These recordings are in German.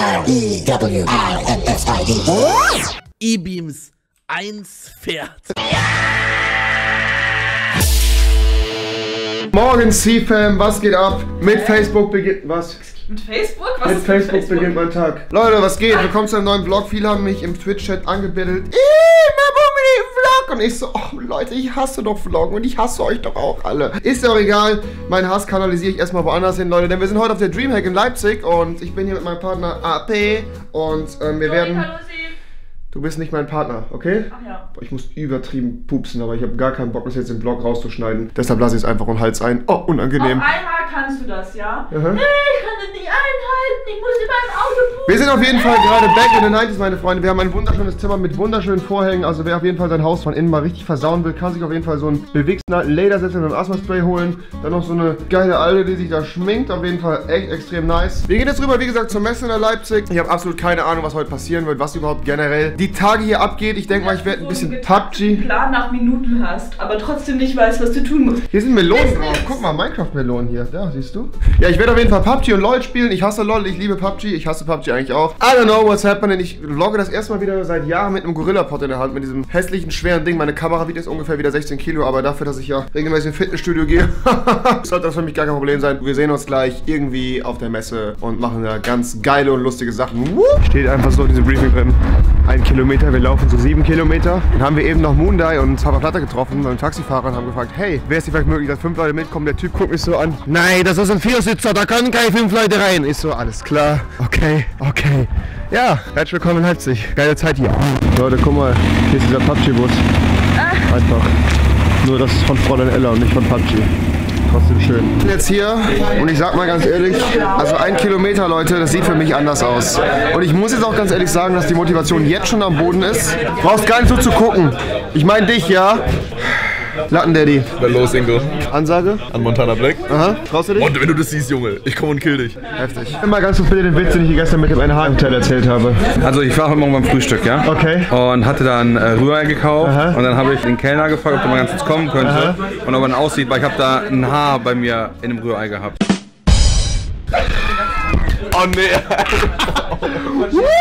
R-E-W-I-N-S-I-D. E-Beams 1 fährt. Morgen C-Fam, was geht ab? Mit Facebook beginnt. Was? Mit Facebook? Was Mit ist Facebook, mit beginnt mein Tag. Leute, was geht? Willkommen zu einem neuen Vlog. Viele haben mich im Twitch-Chat angebettelt. Ih, Und ich so, oh Leute, ich hasse doch Vloggen und ich hasse euch doch auch alle. Ist ja auch egal. Meinen Hass kanalisiere ich erstmal woanders hin, Leute. Denn wir sind heute auf der Dreamhack in Leipzig und ich bin hier mit meinem Partner AP und ähm, wir werden. Hallo, Sie. Du bist nicht mein Partner, okay? Ach ja. Ich muss übertrieben pupsen, aber ich habe gar keinen Bock, das jetzt im Vlog rauszuschneiden. Deshalb lasse ich es einfach und Hals ein. Oh, Auf unangenehm. einmal kannst du das, ja? Aha. Nee, ich kann das nicht einhalten. Ich muss in meinem Auto pusten. Wir sind auf jeden Fall gerade back in the 90s, meine Freunde. Wir haben ein wunderschönes Zimmer mit wunderschönen Vorhängen. Also wer auf jeden Fall sein Haus von innen mal richtig versauen will, kann sich auf jeden Fall so einen bewegsten Ledersessel mit einem Asthma-Spray holen. Dann noch so eine geile Alte, die sich da schminkt. Auf jeden Fall echt extrem nice. Wir gehen jetzt rüber, wie gesagt, zur Messe in Leipzig. Ich habe absolut keine Ahnung, was heute passieren wird, was überhaupt generell die Tage hier abgeht. Ich denke mal, ich werde ein bisschen PUBG. Plan nach Minuten hast, aber trotzdem nicht weißt, was du tun musst. Hier sind Melonen drauf. Guck mal, Minecraft-Melonen hier. Da, siehst du? Ja, ich werde auf jeden Fall PUBG und LOL spielen. Ich hasse LOL, ich liebe PUBG. Ich hasse PUBG eigentlich auch. I don't know what's happening. Ich vlogge das erstmal wieder seit Jahren mit einem Gorilla-Pod in der Hand, mit diesem hässlichen, schweren Ding. Meine Kamera wiegt jetzt ungefähr wieder 16 Kilo, aber dafür, dass ich ja regelmäßig ins Fitnessstudio gehe, sollte das für mich gar kein Problem sein. Wir sehen uns gleich irgendwie auf der Messe und machen da ganz geile und lustige Sachen. Steht einfach so in diesem Briefing drin. Ein Kilometer, wir laufen so sieben Kilometer. Dann haben wir eben noch Moondai und Papa Platte getroffen beim Taxifahrer und haben gefragt, hey, wäre es hier vielleicht möglich, dass fünf Leute mitkommen? Der Typ guckt mich so an. Nein, das ist ein Viersitzer, da können keine fünf Leute rein. Ich so, alles klar, okay, okay. Ja, herzlich willkommen in Leipzig. Geile Zeit hier. Leute, guck mal, hier ist dieser PUBG-Bus. Einfach. Nur das ist von Fräulein Ella und nicht von PUBG. Trotzdem schön. Ich bin jetzt hier und ich sag mal ganz ehrlich, also ein Kilometer, Leute, das sieht für mich anders aus. Und ich muss jetzt auch ganz ehrlich sagen, dass die Motivation jetzt schon am Boden ist. Brauchst gar nicht so zu gucken. Ich meine dich, ja? Lattendaddy. Dann los, Ingo. Ansage? An Montana Black. Aha. Traust du dich? Und wenn du das siehst, Junge, ich komme und kill dich. Heftig. Immer ganz kurz bitte den Witz, den ich hier gestern mit dem NH-Hotel erzählt habe. Also ich war heute Morgen beim Frühstück, ja? Okay. Und hatte dann äh, Rührei gekauft Aha. und dann habe ich den Kellner gefragt, ob der mal ganz kurz kommen könnte Aha. und ob er dann aussieht, weil ich habe da ein Haar bei mir in dem Rührei gehabt. Oh nee.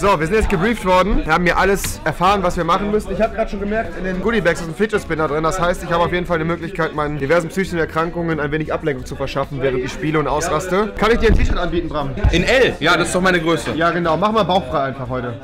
So, wir sind jetzt gebrieft worden. Wir haben hier alles erfahren, was wir machen müssen. Ich habe gerade schon gemerkt, in den Goodiebags ist ein Fidget Spinner drin. Das heißt, ich habe auf jeden Fall eine Möglichkeit, meinen diversen psychischen Erkrankungen ein wenig Ablenkung zu verschaffen, während ich spiele und ausraste. Kann ich dir ein T-Shirt anbieten, Bram? In L? Ja, das ist doch meine Größe. Ja, genau. Mach mal bauchfrei einfach heute.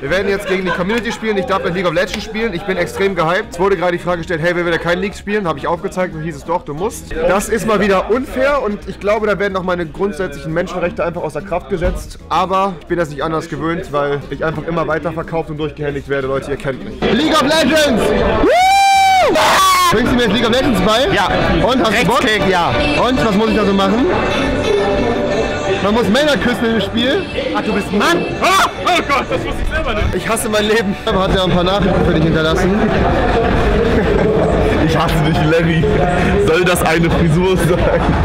Wir werden jetzt gegen die Community spielen. Ich darf bei League of Legends spielen. Ich bin extrem gehypt. Es wurde gerade die Frage gestellt, hey, wer will da kein League spielen? Habe ich aufgezeigt und hieß es doch, du musst. Das ist mal wieder unfair und ich glaube, da werden auch meine grundsätzlichen Menschenrechte einfach außer Kraft gesetzt. Aber ich bin das nicht anders gewöhnt, weil ich einfach immer weiterverkauft und durchgehändigt werde. Leute, ihr kennt mich. League of Legends! Woo! Bringst du mir jetzt League of Legends bei? Ja. Und, hast du Bock? ja. Und, was muss ich da so machen? Man muss Männer küssen im Spiel. Ach, du bist ein Mann? Ah! Oh Gott, das wusste ich selber nicht. Ich hasse mein Leben. Aber hat ja ein paar Nachrichten für dich hinterlassen. Ich hasse dich, Lenny. Soll das eine Frisur sein?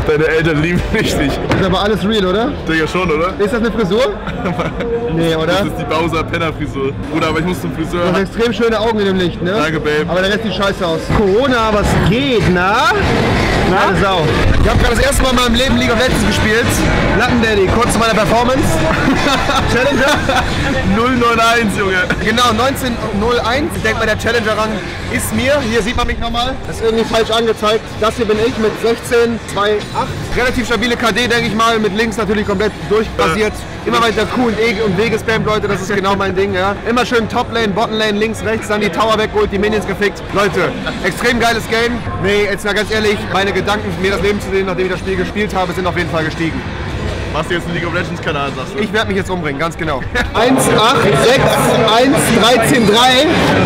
Deine Eltern lieben dich nicht. Ist aber alles real, oder? Digga, schon, oder? Ist das eine Frisur? Nee, oder? Das ist die Bowser Penner Frisur. Bruder, aber ich muss zum Friseur. Du hast extrem schöne Augen in dem Licht, ne? Danke, Babe. Aber der lässt die scheiße aus. Corona, was geht, na? Na? Eine Sau. Ich habe gerade das erste Mal in meinem Leben League of Legends gespielt. Lattendaddy, kurz zu meiner Performance. Challenger? 091, Junge. Genau, 1901. Ich denke mal, der Challenger-Rang ist mir. Hier sieht man mich nochmal. Das ist irgendwie falsch angezeigt. Das hier bin ich mit 16, 2, 8. Relativ stabile KD, denke ich mal. Mit links natürlich komplett durchbasiert. Immer weiter Q und E und W gespammt, Leute. Das ist genau mein Ding, ja. Immer schön Top-Lane, Bottom-Lane, links, rechts, dann die Tower weggeholt, die Minions gefickt. Leute, extrem geiles Game. Nee, jetzt mal ganz ehrlich, meine Gedanken, mir das Leben zu sehen, nachdem ich das Spiel gespielt habe, sind auf jeden Fall gestiegen. Machst du jetzt einen League of Legends Kanal, sagst du? Ich werde mich jetzt umbringen, ganz genau. 1, 8, 6, 1, 13, 3.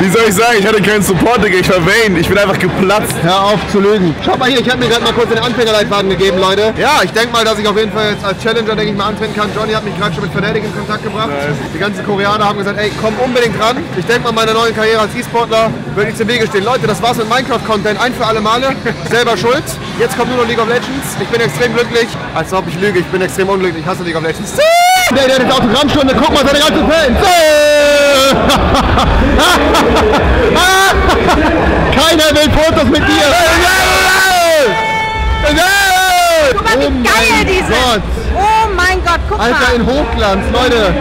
Wie soll ich sagen? Ich hatte keinen Support, Digga. Ich war Vayne. Ich bin einfach geplatzt. Hör auf zu lügen. Schaut mal hier, ich habe mir gerade mal kurz den Anfängerleitfaden gegeben, Leute. Ja, ich denke mal, dass ich auf jeden Fall jetzt als Challenger, denke ich mal, antreten kann. Johnny hat mich gerade schon mit Fnatic in Kontakt gebracht. Die ganzen Koreaner haben gesagt, ey, komm unbedingt ran. Ich denke mal, meine neue Karriere als E-Sportler wird nichts im Wege stehen. Leute, das war's mit Minecraft-Content. Ein für alle Male. Selber schuld. Jetzt kommt nur noch League of Legends. Ich bin extrem glücklich. Als ob ich lüge, ich bin extrem unglücklich. Ich hasse League of Legends. Der, der hat Autogrammstunde. Guck mal, seine ganzen Fans. Keiner will Fotos mit dir. Guck mal, wie Oh mein geil die Gott. sind. Oh mein Gott. Guck Alter, mal. in Hochglanz, Leute.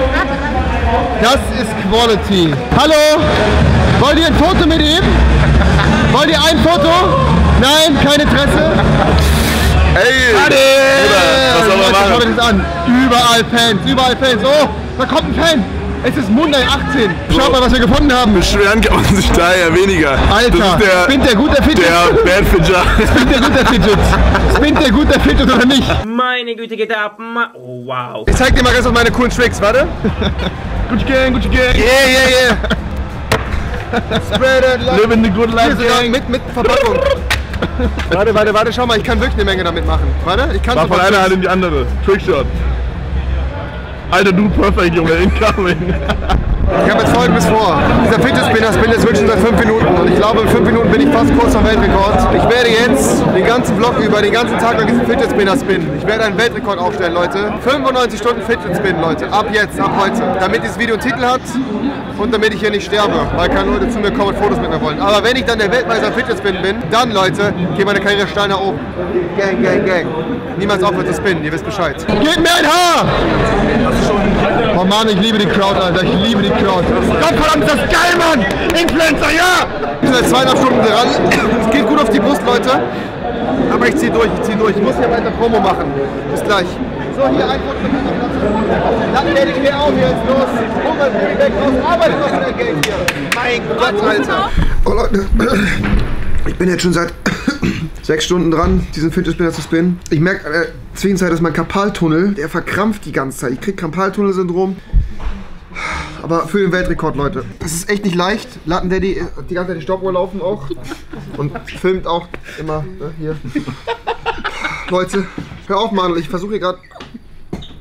Das ist Quality. Hallo? Wollt ihr ein Foto mit ihm? Wollt ihr ein Foto? Nein, kein Interesse? Ey! Ade! Bruder, was soll man Leute, machen? schaut euch das an. Überall Fans, überall Fans. Oh, da kommt ein Fan. Es ist Monday 18. Schaut mal, was wir gefunden haben. Beschweren kann man sich da ja weniger. Alter, das ist der, spinnt der gut, der Fidget? der Bad Fidger. Spinnt der gut, der Fidget? Spinnt der gut, der Fidget oder nicht? Meine Güte, geht ab. Ma oh, wow. Ich zeig dir mal ganz auf meine coolen Tricks, warte. Gucci Gang, Gucci Gang. Yeah, yeah, yeah. Spread it love. Living the good life, gang. mit, mit Verpackung. warte, warte, warte, schau mal, ich kann wirklich eine Menge damit machen. Warte, ich kann War von einer Hand in die andere. Trickshot. Alter, du perfekt, Junge, incoming. Ich habe jetzt folgendes vor. Dieser Fidget Spinner spinnt jetzt wirklich schon seit 5 Minuten und ich glaube in 5 Minuten bin ich fast kurz am Weltrekord. Ich werde jetzt den ganzen Vlog über, den ganzen Tag lang diesen Fidget Spinner spinnen. Ich werde einen Weltrekord aufstellen, Leute. 95 Stunden Fidget Spin, Leute. Ab jetzt, ab heute. Damit dieses Video einen Titel hat und damit ich hier nicht sterbe, weil keine Leute zu mir kommen und Fotos mit mir wollen. Aber wenn ich dann der Weltmeister im Fidget Spin bin, dann, Leute, geht meine Karriere steil nach oben. Gang, gang, gang. Niemals aufhören zu spinnen, ihr wisst Bescheid. Gebt mir ein Haar! Oh Mann, ich liebe die Crowd, Alter. Ich liebe die Crowd. Gott verdammt, ist das geil, Mann! Influencer, ja! Wir sind seit zweieinhalb Stunden dran. Es geht gut auf die Brust, Leute. Aber ich zieh durch, ich zieh durch. Ich muss hier weiter Promo machen. Bis gleich. So, hier ein Foto. Dann werde ich mir auf, hier ist los. Baby weg raus. Arbeit noch in der Gang hier. Mein Gott, Alter. Oh, Leute. Ich bin jetzt schon seit sechs Stunden dran, diesen Fidget Spinner zu spinnen. Ich merke der Zwischenzeit, dass mein Karpaltunnel, der verkrampft die ganze Zeit. Ich krieg Karpaltunnel-Syndrom. Aber für den Weltrekord, Leute. Das ist echt nicht leicht. Latten Daddy äh, die ganze Zeit die Stoppuhr laufen auch. Und filmt auch immer ne, hier. Leute, hör auf, Manuel. Ich versuche hier gerade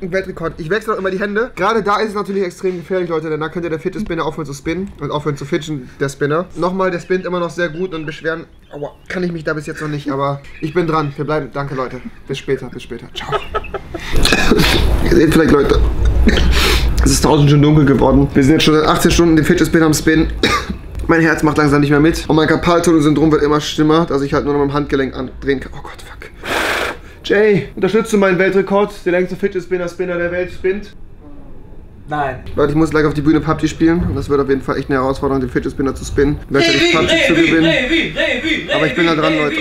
einen Weltrekord. Ich wechsle auch immer die Hände. Gerade da ist es natürlich extrem gefährlich, Leute, denn da könnte der Fidget Spinner aufhören zu spinnen und aufhören zu fidgen, der Spinner. Nochmal, der spinnt immer noch sehr gut und beschweren, aua, kann ich mich da bis jetzt noch nicht, aber ich bin dran. Wir bleiben, danke Leute. Bis später, bis später. Ciao. Ihr seht vielleicht, Leute, es ist draußen schon dunkel geworden. Wir sind jetzt schon seit 18 Stunden den Fidget Spinner am Spinnen. Mein Herz macht langsam nicht mehr mit. Und mein Karpaltunnel-Syndrom wird immer schlimmer, dass ich halt nur noch mit dem Handgelenk andrehen kann. Oh Gott, fuck. Jay, unterstützt du meinen Weltrekord? Der längste Fidget Spinner Spinner der Welt spinnt? Nein. Leute, ich muss gleich auf die Bühne PUBG spielen und das wird auf jeden Fall echt eine Herausforderung, den Fidget Spinner zu spinnen. Gleichzeitig PUBG zu gewinnen. Aber ich bin da dran, Leute.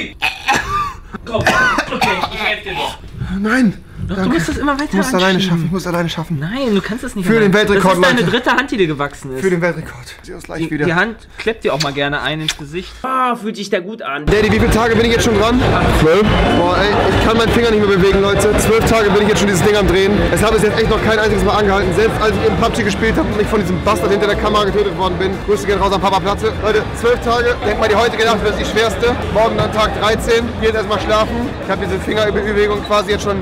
Komm, okay, ich helfe dir doch. Nein! Du musst das immer weiter Ich muss es alleine anschieben. schaffen, ich muss es alleine schaffen. Nein, du kannst das nicht Für den allein. Weltrekord, Das ist deine Leute. dritte Hand, die dir gewachsen ist. Für den Weltrekord. Sehen uns gleich die, wieder. die Hand klappt dir auch mal gerne ein ins Gesicht. Ah, fühlt sich der gut an. Daddy, wie viele Tage bin ich jetzt schon dran? Zwölf. Boah, ey, ich kann meinen Finger nicht mehr bewegen, Leute. Zwölf Tage bin ich jetzt schon dieses Ding am Drehen. Es hat bis jetzt echt noch kein einziges Mal angehalten. Selbst als ich eben PUBG gespielt habe und ich von diesem Bastard hinter der Kamera getötet worden bin. Grüße gehen raus an Papa Platte. Leute, zwölf Tage. Denk mal, die heutige Nacht wird die schwerste. Morgen dann Tag 13. Hier jetzt erstmal schlafen. Ich habe diese Fingerbewegung quasi jetzt schon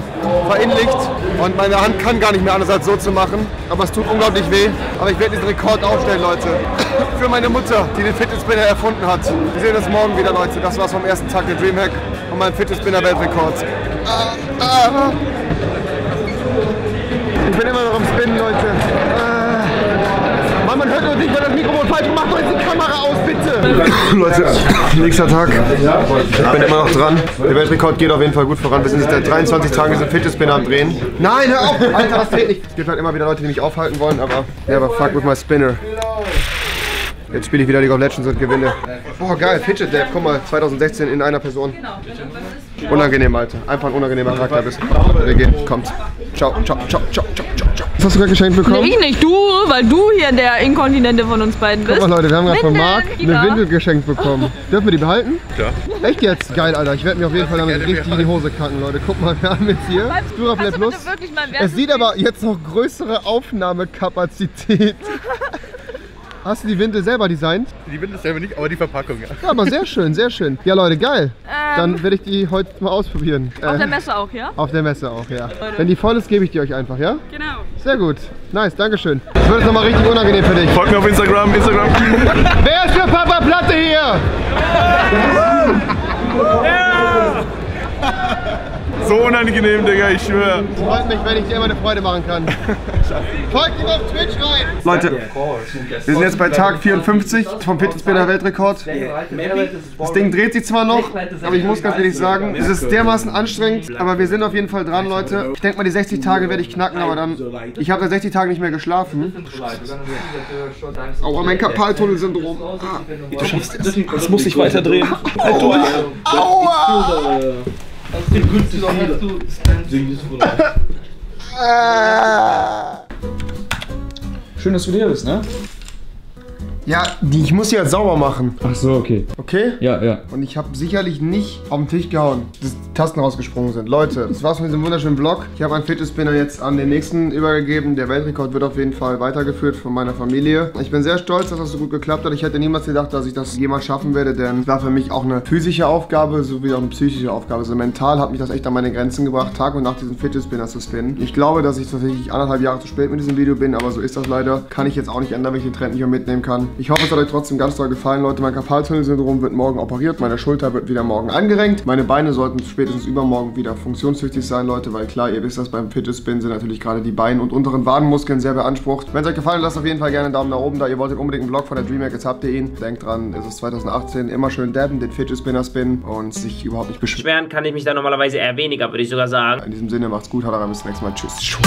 verinnerlicht. Und meine Hand kann gar nicht mehr anders als so zu machen. Aber es tut unglaublich weh. Aber ich werde diesen Rekord aufstellen, Leute. Für meine Mutter, die den Fitness Spinner erfunden hat. Wir sehen uns morgen wieder, Leute. Das war's vom ersten Tag der Dreamhack und mein Fitness Spinner Weltrekord. Ich bin immer noch am Spinnen, Leute. Mann, man hört nur nicht, weil das Mikrofon falsch macht. Mach Leute, nächster Tag. Ich bin immer noch dran. Der Weltrekord geht auf jeden Fall gut voran. Wir sind seit 23 Tagen diesen Fitness Spinner am Drehen. Nein, hör auf! Alter, das dreht nicht. Es gibt halt immer wieder Leute, die mich aufhalten wollen, aber never fuck with my spinner. Jetzt spiele ich wieder League of Legends und gewinne. Boah, geil, Fidget Lab, guck mal, 2016 in einer Person. Unangenehm, Alter. Einfach ein unangenehmer Charakter bist. Wir gehen, kommt. Ciao, ciao, ciao, ciao, ciao, Was hast du gerade geschenkt bekommen? Ich nicht, du, weil du hier der Inkontinente von uns beiden bist. Guck mal Leute, wir haben gerade von Marc eine Windel geschenkt bekommen. Dürfen wir die behalten? Ja. Echt jetzt? Geil, Alter. Ich werde mir auf jeden Fall damit richtig in die Hose kacken, Leute. Guck mal, wir haben jetzt hier Duraflap Plus. Es sieht aber jetzt noch größere Aufnahmekapazität. Hast du die Windel selber designt? Die Winde ist selber nicht, aber die Verpackung, ja. Ja, aber sehr schön, sehr schön. Ja, Leute, geil. Dann werde ich die heute mal ausprobieren. Auf Äh, der Messe auch, ja? auf der Messe auch, ja. Wenn die voll ist, gebe ich die euch einfach, ja? Genau. Sehr gut. Nice, Dankeschön. Das wird jetzt nochmal richtig unangenehm für dich. Folgt mir auf Instagram, Instagram. Wer ist für Papa Platte hier? so unangenehm, Digga, ich schwöre. Freut mich, wenn ich dir immer eine Freude machen kann. Folgt ihm auf Twitch rein! Leute, wir sind jetzt bei Tag 54 vom Fitnessspinner Weltrekord. Das Ding dreht sich zwar noch, aber ich muss ganz ehrlich sagen, es ist dermaßen anstrengend, aber wir sind auf jeden Fall dran, Leute. Ich denke mal, die 60 Tage werde ich knacken, aber dann... Ich habe seit 60 Tagen nicht mehr geschlafen. Aua, mein Karpaltunnelsyndrom. Ah, du schaffst es. Das muss sich weiter drehen. Halt durch. Aua! Schön, dass du hier bist, ne? Ja, die, ich muss sie jetzt sauber machen. Ach so, okay. Okay? Ja, ja. Und ich habe sicherlich nicht auf den Tisch gehauen, dass die Tasten rausgesprungen sind. Leute, das war's mit diesem wunderschönen Vlog. Ich habe einen Fitnesspinner jetzt an den nächsten übergegeben. Der Weltrekord wird auf jeden Fall weitergeführt von meiner Familie. Ich bin sehr stolz, dass das so gut geklappt hat. Ich hätte niemals gedacht, dass ich das jemals schaffen werde, denn es war für mich auch eine physische Aufgabe sowie auch eine psychische Aufgabe. Also mental hat mich das echt an meine Grenzen gebracht, Tag und Nacht diesen Fitnesspinner zu spinnen. Ich glaube, dass ich tatsächlich anderthalb Jahre zu spät mit diesem Video bin, aber so ist das leider. Kann ich jetzt auch nicht ändern, wenn ich den Trend nicht mehr mitnehmen kann. Ich hoffe, es hat euch trotzdem ganz doll gefallen, Leute. Mein Karpaltunnelsyndrom wird morgen operiert, meine Schulter wird wieder morgen angerenkt. Meine Beine sollten spätestens übermorgen wieder funktionstüchtig sein, Leute, weil klar, ihr wisst das, beim Fitness-Spin sind natürlich gerade die Beine und unteren Wadenmuskeln sehr beansprucht. Wenn es euch gefallen hat, lasst auf jeden Fall gerne einen Daumen nach oben da. Ihr wolltet unbedingt einen Vlog von der DreamHack, jetzt habt ihr ihn. Denkt dran, es ist 2018, immer schön dabben, den Fidget-Spinner spinnen und sich überhaupt nicht beschweren. Schweren kann ich mich da normalerweise eher weniger, würde ich sogar sagen. In diesem Sinne, macht's gut, haut rein, bis zum nächsten Mal. Tschüss.